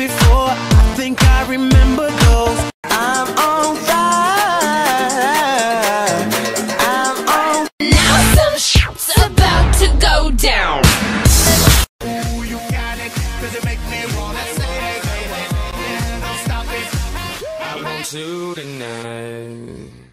before. I think I remember those. I'm on fire. I'm on. Now some shit's about to go down. Ooh, you got it, cause it makes me wanna say it, baby. Don't stop it. I want you tonight.